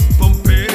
smooth pumping.